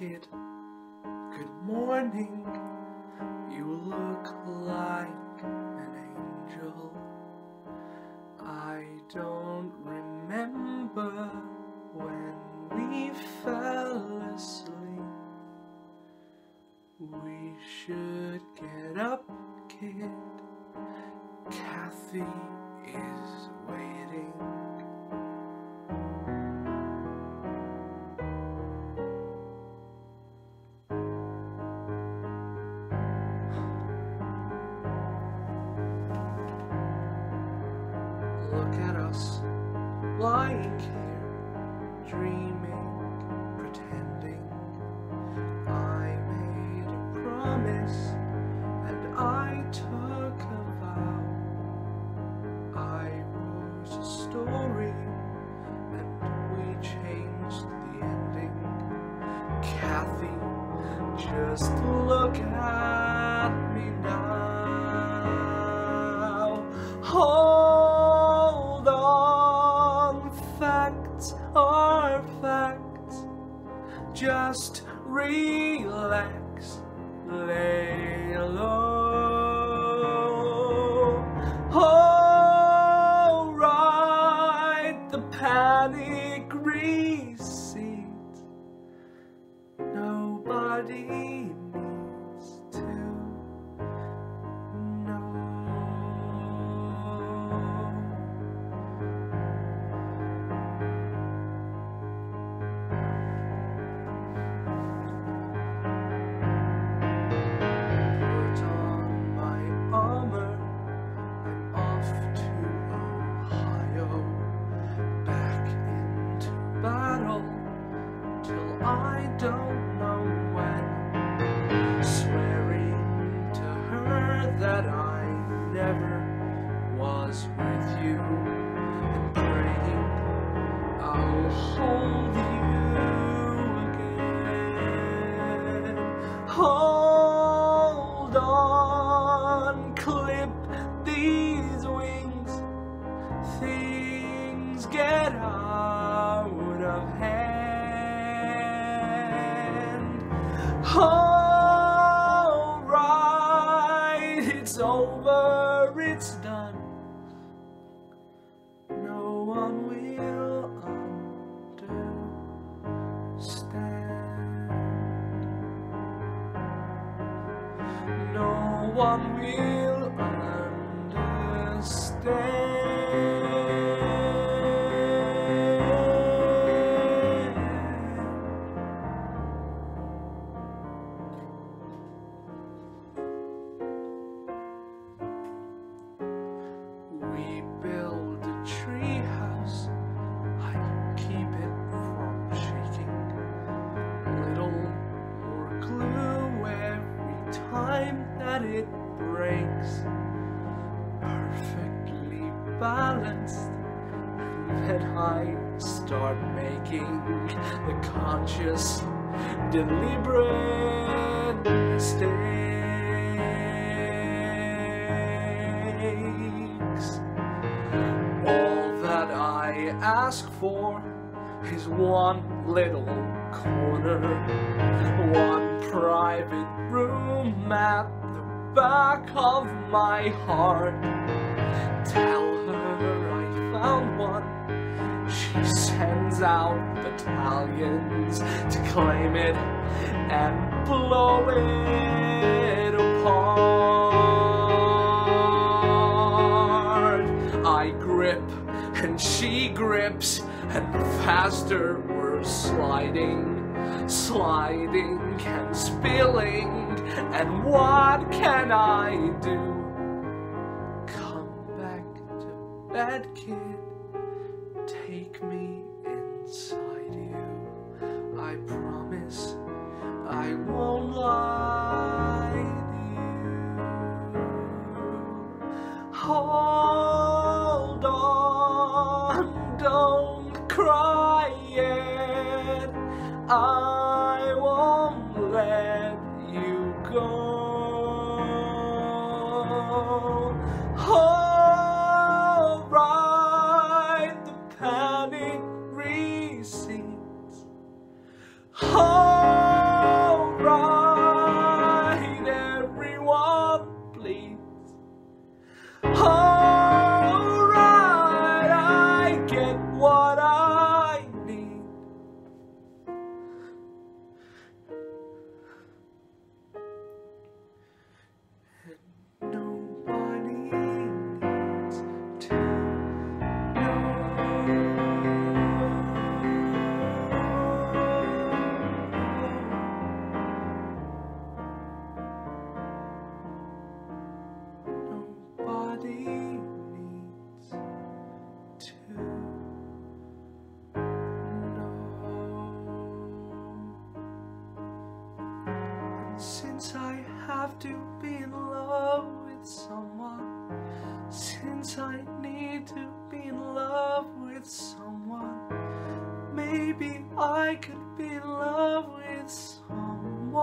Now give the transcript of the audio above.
kid. Good morning. You look like an angel. I don't remember when we fell asleep. We should get up, kid. Cathy is waiting. Dreaming, pretending. I made a promise and I took a vow. I wrote a story and we changed the ending. Cathy, just look at Just relax, lay low. Alright, the panic out of hand. Alright, that it breaks. Perfectly balanced. Then I start making the conscious, deliberate mistakes. All that I ask for is one little corner, one private room the back of my heart. Tell her I found one. She sends out battalions to claim it and blow it apart. I grip and she grips, and faster we're sliding, sliding and spilling. And what can I do? Come back to bed, kid. Take me inside you. I promise I won't lie to you. Hold on, don't cry yet. I won't let go. All right, the panic recedes. All to be in love with someone. Since I need to be in love with someone, maybe I could be in love with someone.